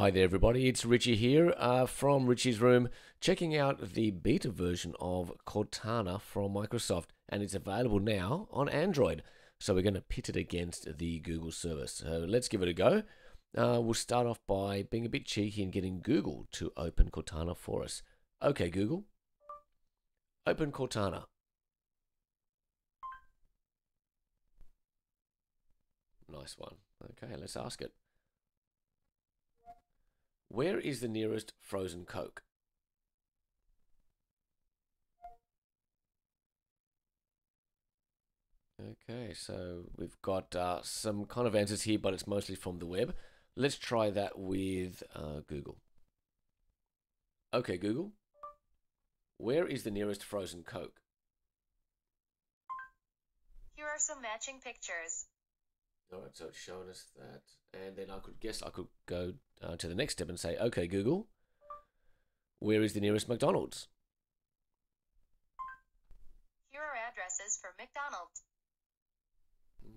Hi there, everybody. It's Ritchie here uh, from Ritchie's Room, checking out the beta version of Cortana from Microsoft, and it's available now on Android. So we're going to pit it against the Google service. So let's give it a go. Uh, we'll start off by being a bit cheeky and getting Google to open Cortana for us. Okay, Google, open Cortana. Nice one. Okay, let's ask it. Where is the nearest frozen Coke? Okay, so we've got uh, some kind of answers here, but it's mostly from the web. Let's try that with uh, Google. Okay, Google. Where is the nearest frozen Coke? Here are some matching pictures. All right, so it's showing us that, and then I could guess I could go uh, to the next step and say, okay, Google, where is the nearest McDonald's? Here are addresses for McDonald's.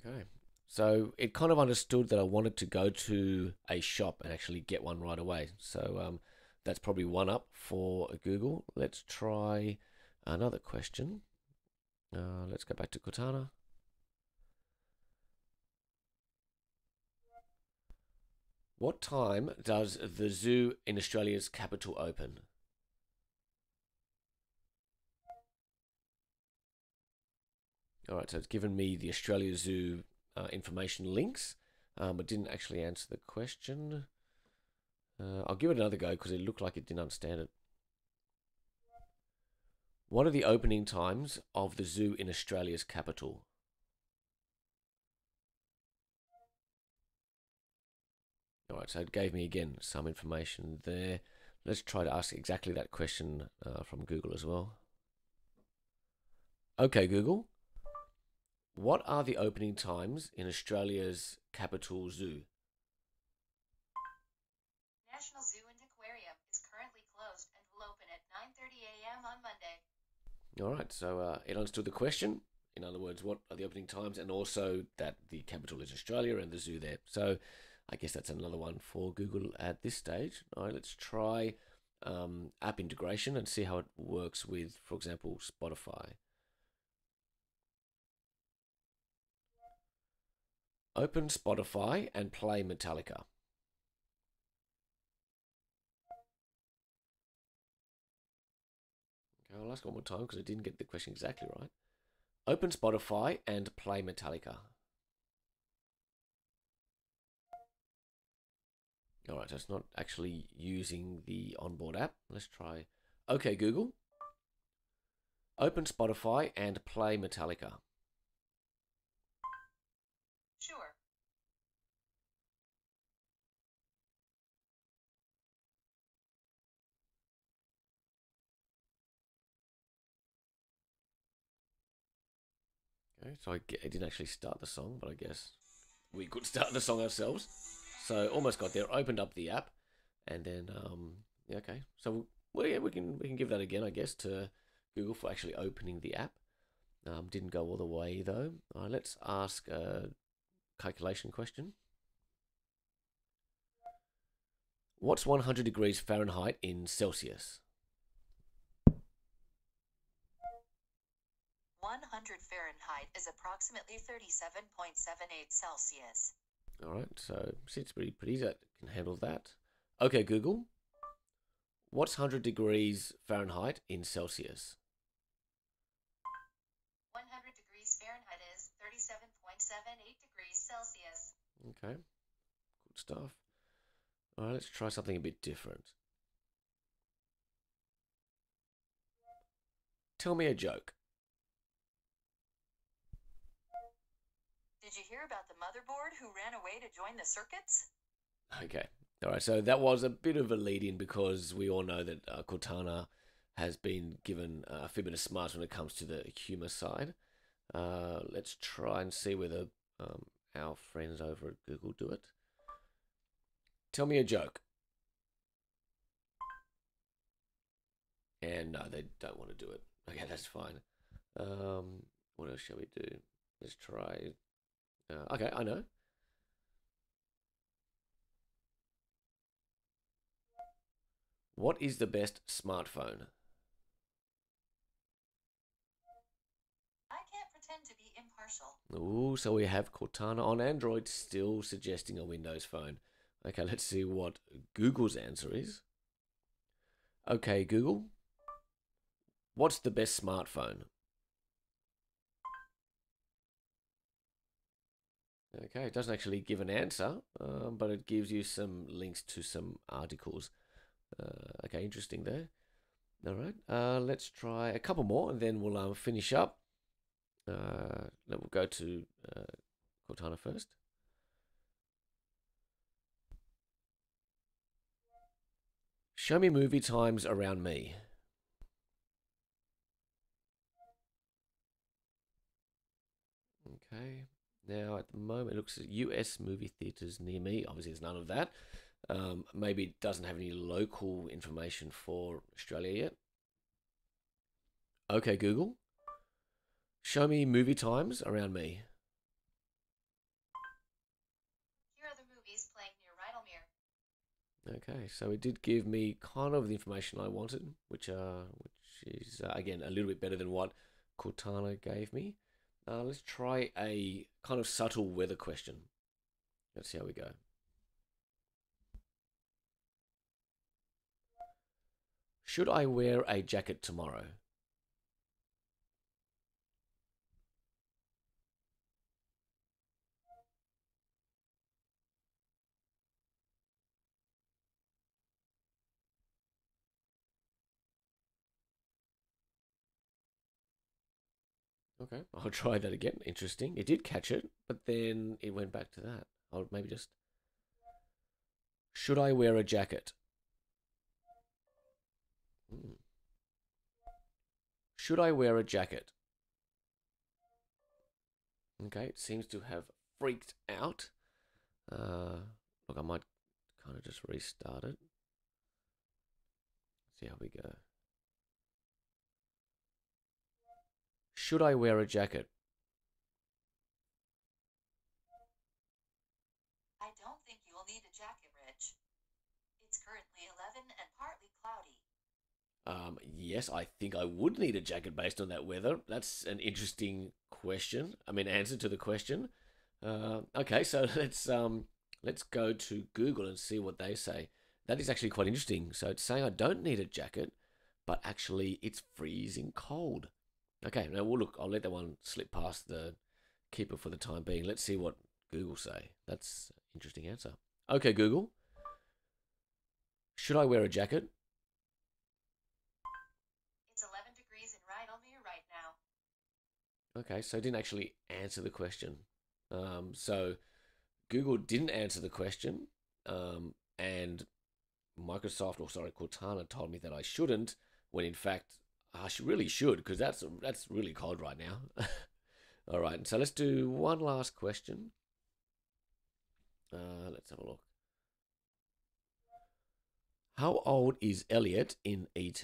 Okay, so it kind of understood that I wanted to go to a shop and actually get one right away. So um, that's probably one up for Google. Let's try another question. Uh, let's go back to Cortana. What time does the zoo in Australia's capital open? All right, so it's given me the Australia Zoo uh, information links, um, but didn't actually answer the question. Uh, I'll give it another go because it looked like it didn't understand it. What are the opening times of the zoo in Australia's capital? All right, so it gave me again some information there. Let's try to ask exactly that question uh, from Google as well. Okay, Google. What are the opening times in Australia's capital zoo? National Zoo and Aquarium is currently closed and will open at 9:30 a.m. on Monday. All right, so uh, it understood the question. In other words, what are the opening times, and also that the capital is Australia and the zoo there. So I guess that's another one for Google at this stage. All right, let's try um, app integration and see how it works with, for example, Spotify. Open Spotify and play Metallica. Okay, I'll ask one more time because I didn't get the question exactly right. Open Spotify and play Metallica. Alright, so it's not actually using the onboard app. Let's try. Okay, Google. Open Spotify and play Metallica. Sure. Okay, so I, I didn't actually start the song, but I guess we could start the song ourselves. So almost got there. Opened up the app, and then um, yeah, okay. So well, yeah, we can we can give that again, I guess, to Google for actually opening the app. Um, didn't go all the way though. Uh, let's ask a calculation question. What's 100 degrees Fahrenheit in Celsius? 100 Fahrenheit is approximately 37.78 Celsius. All right, so seems pretty pretty easy. That can handle that. Okay, Google. What's 100 degrees Fahrenheit in Celsius? 100 degrees Fahrenheit is 37.78 degrees Celsius. Okay, good stuff. All right, let's try something a bit different. Tell me a joke. Did you hear about the motherboard who ran away to join the circuits? Okay. All right. So that was a bit of a lead in because we all know that uh, Cortana has been given a fair bit of smarts when it comes to the humor side. Uh, let's try and see whether um, our friends over at Google do it. Tell me a joke. And no, they don't want to do it. Okay, that's fine. Um, what else shall we do? Let's try. Uh, okay, I know. What is the best smartphone? I can't pretend to be impartial. Ooh, so we have Cortana on Android still suggesting a Windows phone. Okay, let's see what Google's answer is. Okay, Google. What's the best smartphone? Okay, it doesn't actually give an answer, um, but it gives you some links to some articles. Uh, okay, interesting there. All right, uh, let's try a couple more and then we'll um, finish up. Uh, we'll go to uh, Cortana first. Show me movie times around me. Okay. Now, at the moment, it looks at US movie theaters near me. Obviously, there's none of that. Um, maybe it doesn't have any local information for Australia yet. Okay, Google. Show me movie times around me. Here are the movies playing near Rydalmere. Okay, so it did give me kind of the information I wanted, which uh, which is uh, again a little bit better than what Cortana gave me. Uh, let's try a kind of subtle weather question. Let's see how we go. Should I wear a jacket tomorrow? Okay, I'll try that again. Interesting. It did catch it, but then it went back to that. I'll maybe just. Should I wear a jacket? Hmm. Should I wear a jacket? Okay, it seems to have freaked out. Uh, look, I might kind of just restart it. See how we go. Should I wear a jacket? I don't think you will need a jacket, Rich. It's currently 11 and partly cloudy. Um, yes, I think I would need a jacket based on that weather. That's an interesting question. I mean, answer to the question. Uh, okay, so let's um, let's go to Google and see what they say. That is actually quite interesting. So it's saying I don't need a jacket, but actually it's freezing cold. Okay, now we'll look. I'll let that one slip past the keeper for the time being. Let's see what Google say. That's an interesting answer. Okay, Google. Should I wear a jacket? It's 11 degrees in Rydalmere right now. Okay, so it didn't actually answer the question. Um, so Google didn't answer the question, um, and Microsoft, or sorry, Cortana told me that I shouldn't, when in fact I should, really should, because that's that's really cold right now. All right, so let's do one last question. Uh, let's have a look. How old is Elliot in ET?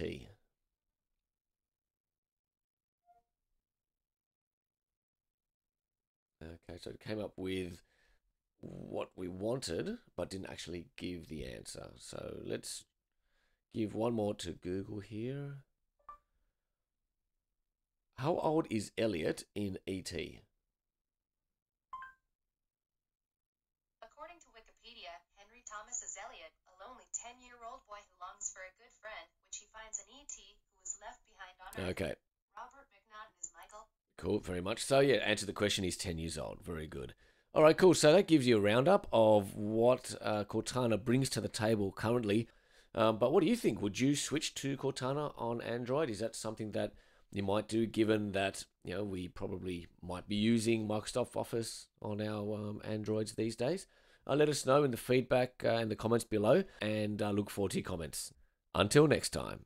Okay, so it came up with what we wanted, but didn't actually give the answer. So let's give one more to Google here. How old is Elliot in ET? According to Wikipedia, Henry Thomas is Elliot, a lonely 10 year old boy who longs for a good friend, which he finds in E.T., who was left behind on Earth. Okay, Robert McNaughton is Michael. cool, very much. So yeah, answer the question. He's ten years old. Very good. All right, cool. So that gives you a roundup of what uh, Cortana brings to the table currently. Um, but what do you think? Would you switch to Cortana on Android? Is that something that you might do, given that you know we probably might be using Microsoft Office on our um, Androids these days? Uh, let us know in the feedback uh, in the comments below, and uh, look forward to your comments. Until next time.